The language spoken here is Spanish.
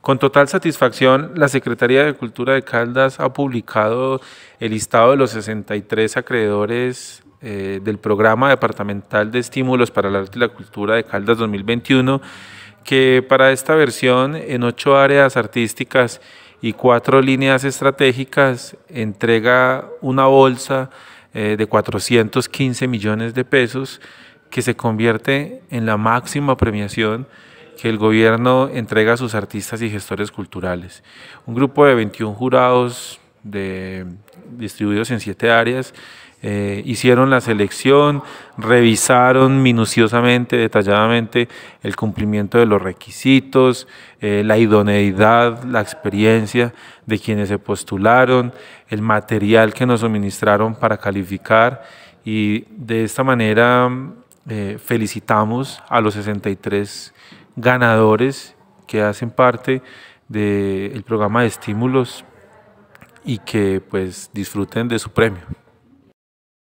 Con total satisfacción, la Secretaría de Cultura de Caldas ha publicado el listado de los 63 acreedores eh, del Programa Departamental de Estímulos para el Arte y la Cultura de Caldas 2021, que para esta versión en ocho áreas artísticas y cuatro líneas estratégicas entrega una bolsa eh, de 415 millones de pesos que se convierte en la máxima premiación que el gobierno entrega a sus artistas y gestores culturales. Un grupo de 21 jurados de, distribuidos en siete áreas eh, hicieron la selección, revisaron minuciosamente, detalladamente el cumplimiento de los requisitos, eh, la idoneidad, la experiencia de quienes se postularon, el material que nos suministraron para calificar y de esta manera eh, felicitamos a los 63 ganadores que hacen parte del programa de estímulos y que pues disfruten de su premio.